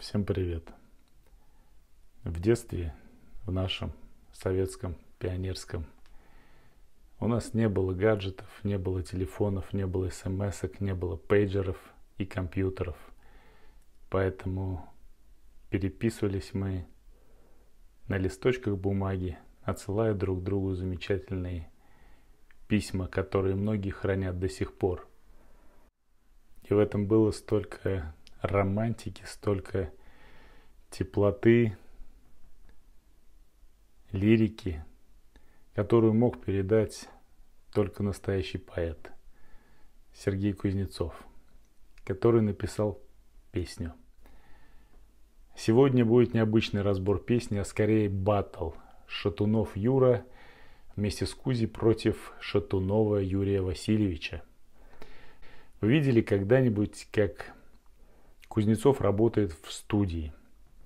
Всем привет! В детстве, в нашем советском, пионерском, у нас не было гаджетов, не было телефонов, не было смс не было пейджеров и компьютеров. Поэтому переписывались мы на листочках бумаги, отсылая друг другу замечательные письма, которые многие хранят до сих пор. И в этом было столько романтики, столько теплоты, лирики, которую мог передать только настоящий поэт Сергей Кузнецов, который написал песню. Сегодня будет необычный разбор песни, а скорее батл Шатунов Юра вместе с Кузи против Шатунова Юрия Васильевича. Вы видели когда-нибудь, как Кузнецов работает в студии.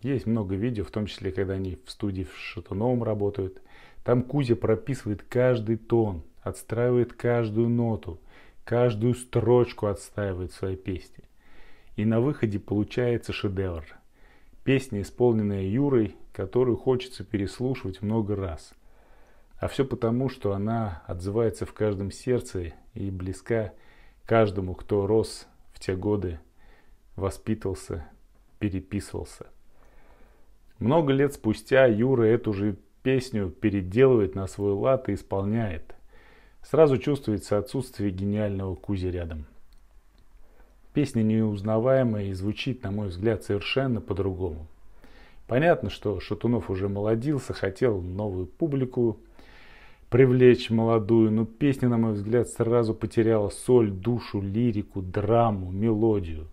Есть много видео, в том числе, когда они в студии в Шатуновом работают. Там Кузя прописывает каждый тон, отстраивает каждую ноту, каждую строчку отстаивает в своей песне. И на выходе получается шедевр. Песня, исполненная Юрой, которую хочется переслушивать много раз. А все потому, что она отзывается в каждом сердце и близка каждому, кто рос в те годы воспитывался, переписывался. Много лет спустя Юра эту же песню переделывает на свой лад и исполняет. Сразу чувствуется отсутствие гениального Кузи рядом. Песня неузнаваемая и звучит, на мой взгляд, совершенно по-другому. Понятно, что Шатунов уже молодился, хотел новую публику привлечь молодую, но песня, на мой взгляд, сразу потеряла соль, душу, лирику, драму, мелодию.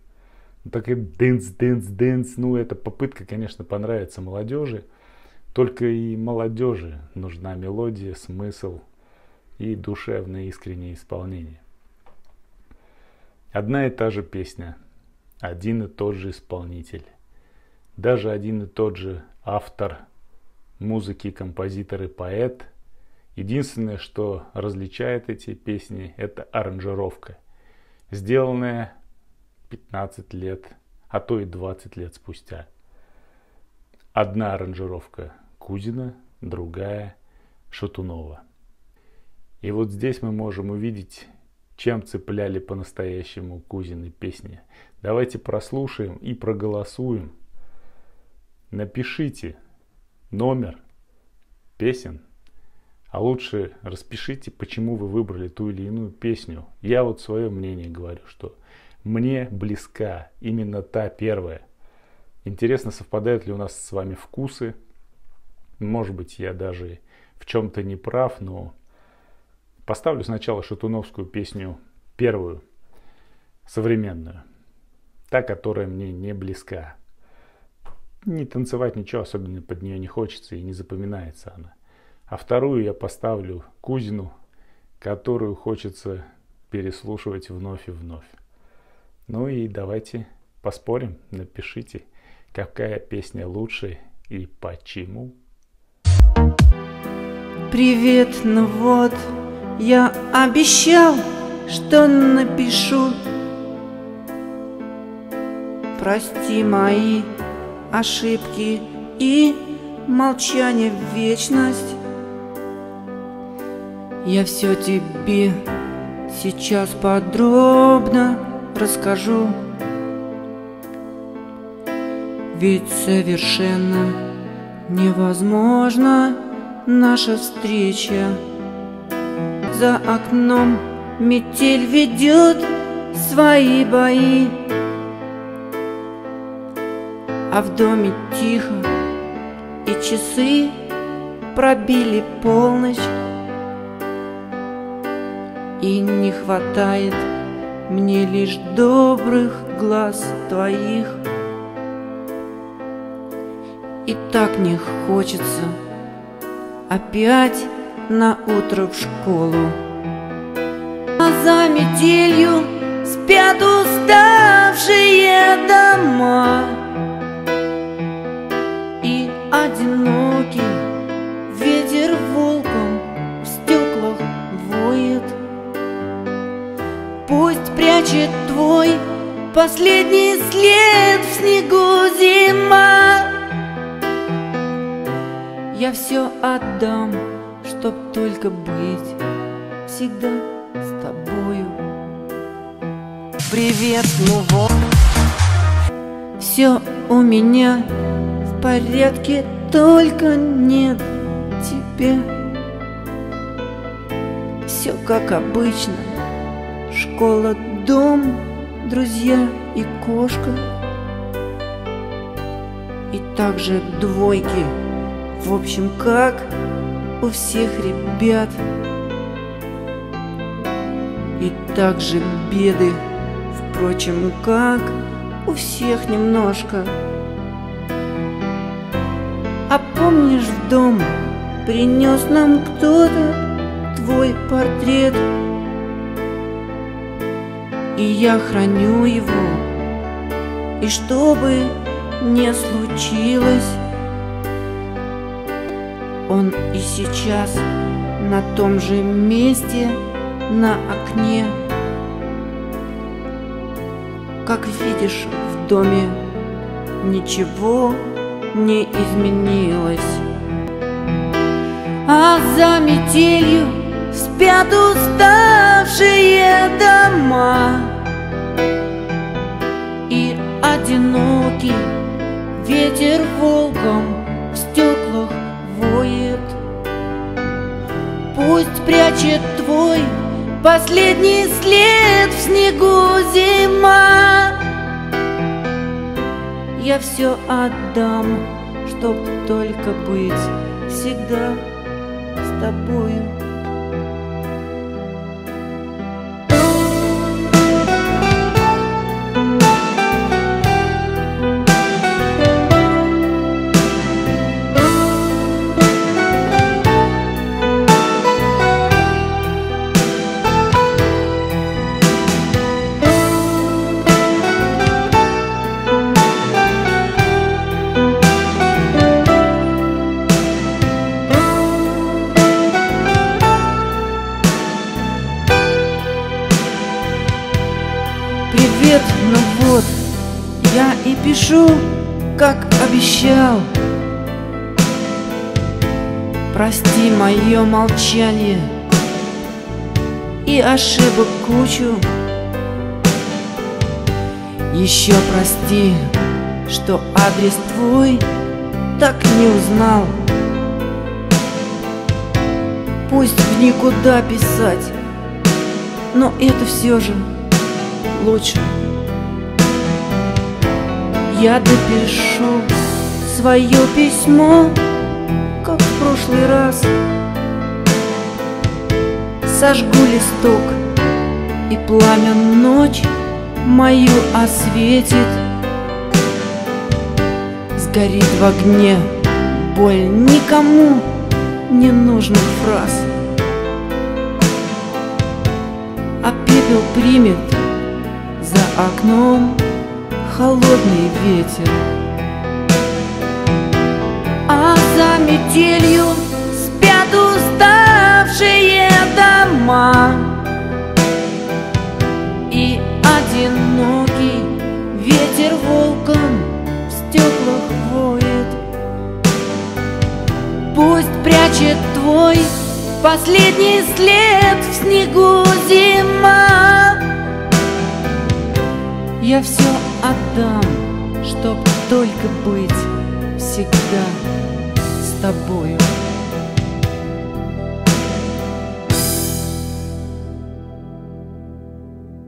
Так и dance, dance, dance. Ну, это попытка, конечно, понравиться молодежи. Только и молодежи нужна мелодия, смысл и душевное искреннее исполнение. Одна и та же песня, один и тот же исполнитель, даже один и тот же автор музыки, композитор и поэт. Единственное, что различает эти песни, это аранжировка, сделанная 15 лет, а то и 20 лет спустя. Одна аранжировка Кузина, другая Шатунова. И вот здесь мы можем увидеть, чем цепляли по-настоящему Кузины песни. Давайте прослушаем и проголосуем. Напишите номер песен, а лучше распишите, почему вы выбрали ту или иную песню. Я вот свое мнение говорю, что мне близка именно та первая. Интересно, совпадают ли у нас с вами вкусы. Может быть, я даже в чем-то не прав, но поставлю сначала шатуновскую песню первую, современную. Та, которая мне не близка. Не танцевать ничего особенно под нее не хочется и не запоминается она. А вторую я поставлю Кузину, которую хочется переслушивать вновь и вновь. Ну и давайте поспорим, напишите, какая песня лучше и почему. Привет, ну вот, я обещал, что напишу. Прости мои ошибки и молчание в вечность. Я все тебе сейчас подробно расскажу. Ведь совершенно невозможно наша встреча. За окном метель ведет свои бои. А в доме тихо и часы пробили полночь. И не хватает мне лишь добрых глаз твоих. И так не хочется опять на утро в школу. За метелью спят уставшие дома прячет твой Последний след в снегу зима. Я все отдам, чтоб только быть Всегда с тобою. Привет, ну вот Все у меня в порядке, только нет тебя Все как обычно Школа, дом, друзья и кошка. И также двойки. В общем, как у всех ребят. И также беды. Впрочем, как у всех немножко. А помнишь в дом Принес нам кто-то твой портрет И я храню его. И что бы не случилось Он и сейчас на том же месте на окне. Как видишь, в доме ничего не изменилось. А за метелью спят уставшие дома одинокий ветер волком в стеклах воет Пусть прячет твой последний след в снегу зима Я все отдам, чтоб только быть всегда тобою. Привет, ну вот, я и пишу, как обещал. Прости мое молчание и ошибок кучу. Еще прости, что адрес твой так не узнал. Пусть в никуда писать, но это все же лучше. Я допишу свое письмо, как в прошлый раз. Сожгу листок, и пламя ночь мою осветит. Сгорит в огне боль никому ненужных фраз. А пепел примет за окном холодный ветер. А за метелью спят уставшие дома. И одинокий ветер волком в стеклах воет. Пусть прячет твой последний след в снегу